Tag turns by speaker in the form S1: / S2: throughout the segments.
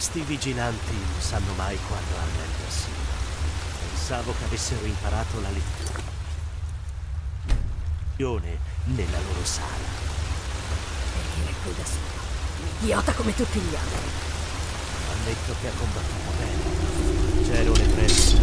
S1: Questi vigilanti non sanno mai quando arrendersi. Pensavo che avessero imparato la lezione nella loro sala.
S2: Venire qui da solo. Idiota come tutti gli altri.
S1: Ammetto che ha combattuto bene. C'ero le prese.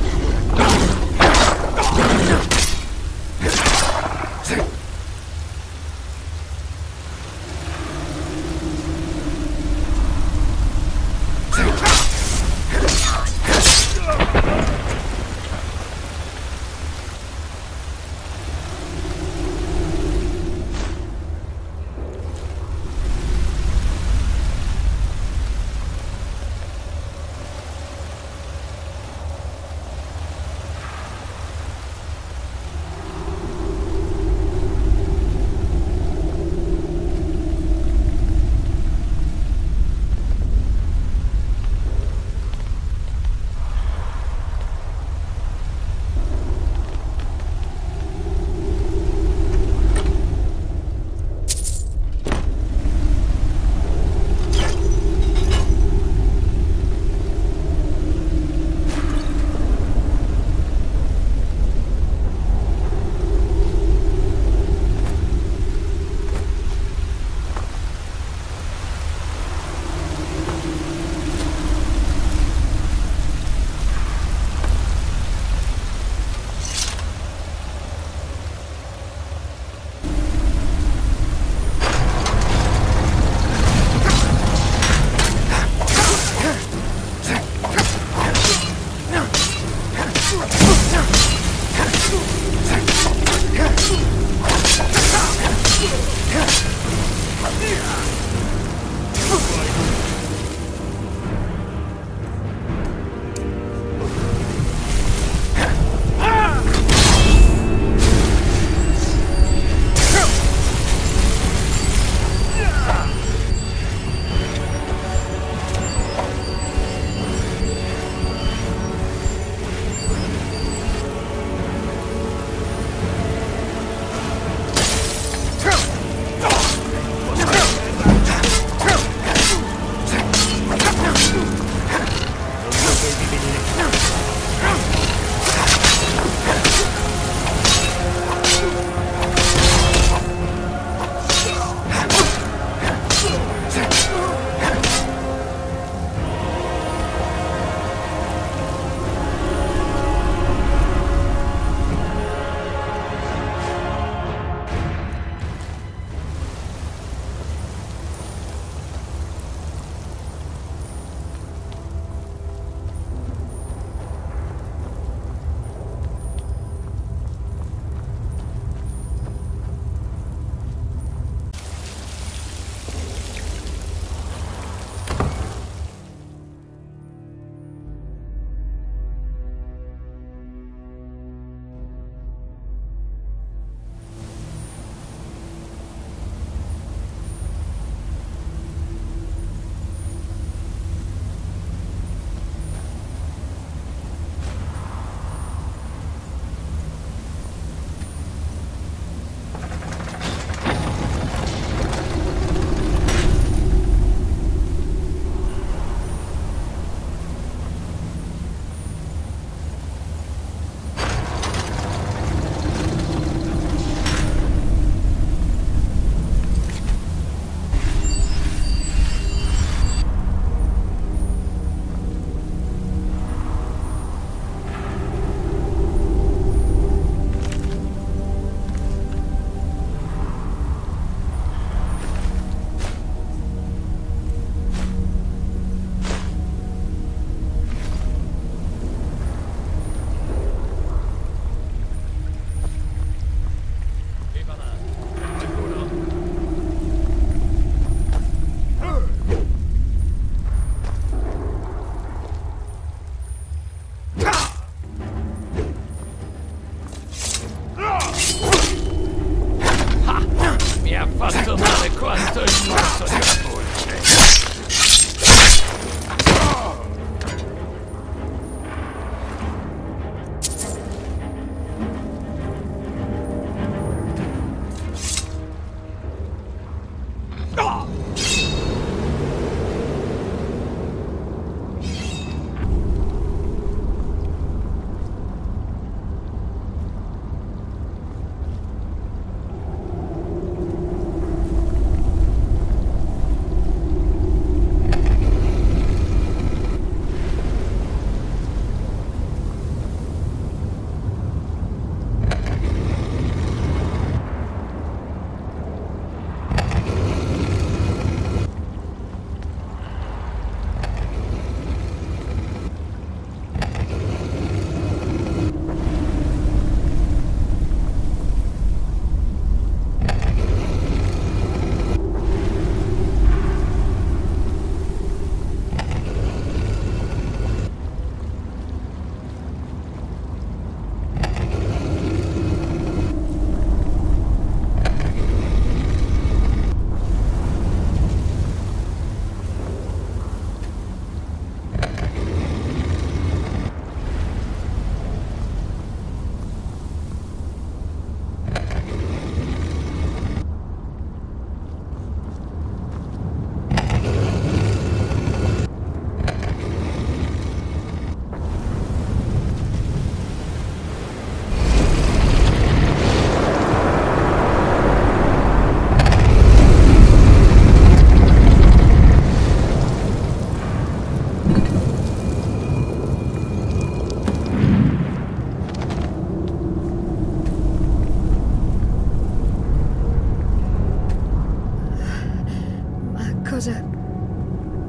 S2: Cosa...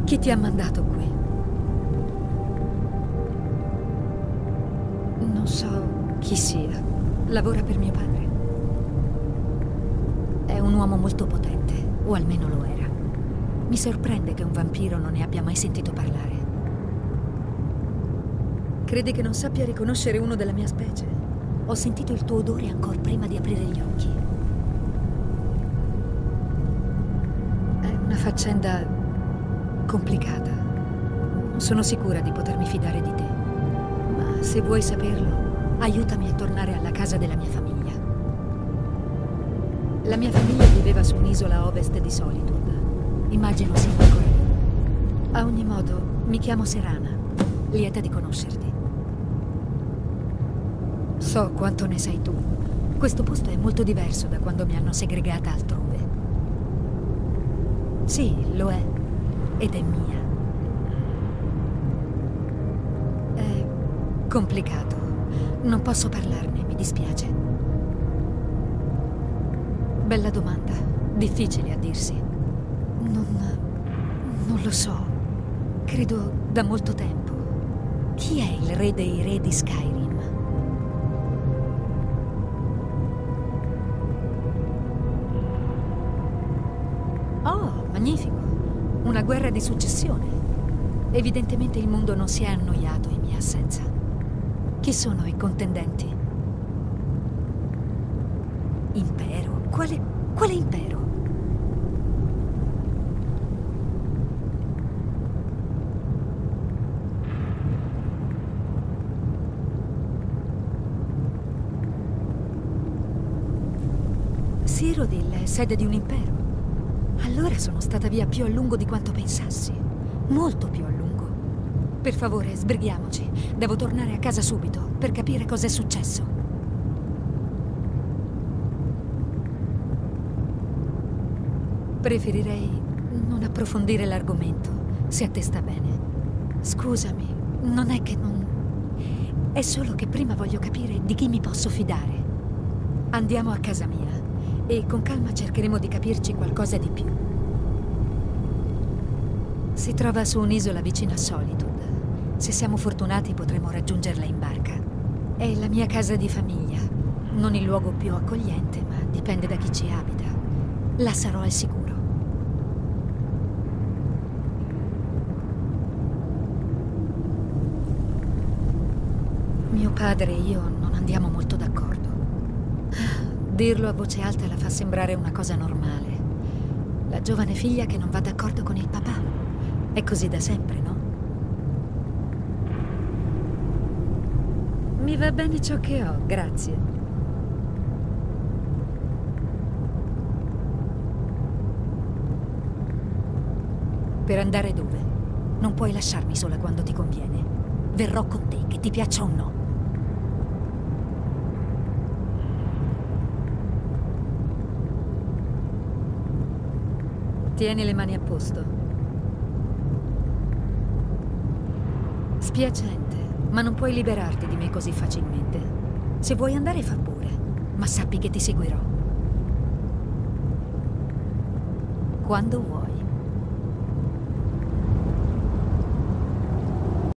S2: Chi ti ha mandato qui? Non so chi sia. Lavora per mio padre. È un uomo molto potente, o almeno lo era. Mi sorprende che un vampiro non ne abbia mai sentito parlare. Credi che non sappia riconoscere uno della mia specie? Ho sentito il tuo odore ancora prima di aprire gli occhi. Faccenda complicata. Sono sicura di potermi fidare di te. Ma se vuoi saperlo, aiutami a tornare alla casa della mia famiglia. La mia famiglia viveva su un'isola ovest di Solitude. Immagino sia ancora lì. A ogni modo, mi chiamo Serana. Lieta di conoscerti. So quanto ne sai tu. Questo posto è molto diverso da quando mi hanno segregata altrove. Sì, lo è. Ed è mia. È complicato. Non posso parlarne, mi dispiace. Bella domanda. Difficile a dirsi. Non... non lo so. Credo da molto tempo. Chi è il re dei re di Skyrim? Guerra di successione. Evidentemente il mondo non si è annoiato in mia assenza. Chi sono i contendenti? Impero? Quale, quale impero? Cyrodiil è sede di un impero. Allora sono stata via più a lungo di quanto pensassi. Molto più a lungo. Per favore, sbrighiamoci. Devo tornare a casa subito per capire cos'è successo. Preferirei non approfondire l'argomento, se a te sta bene. Scusami, non è che non... È solo che prima voglio capire di chi mi posso fidare. Andiamo a casa mia e con calma cercheremo di capirci qualcosa di più. Si trova su un'isola vicino a Solitude. Se siamo fortunati potremo raggiungerla in barca. È la mia casa di famiglia. Non il luogo più accogliente, ma dipende da chi ci abita. Là sarò al sicuro. Mio padre e io non andiamo molto d'accordo. Dirlo a voce alta la fa sembrare una cosa normale. La giovane figlia che non va d'accordo con il papà. È così da sempre, no? Mi va bene ciò che ho, grazie. Per andare dove? Non puoi lasciarmi sola quando ti conviene. Verrò con te, che ti piaccia o no. Tieni le mani a posto. Spiacente, ma non puoi liberarti di me così facilmente. Se vuoi andare fa pure, ma sappi che ti seguirò. Quando vuoi.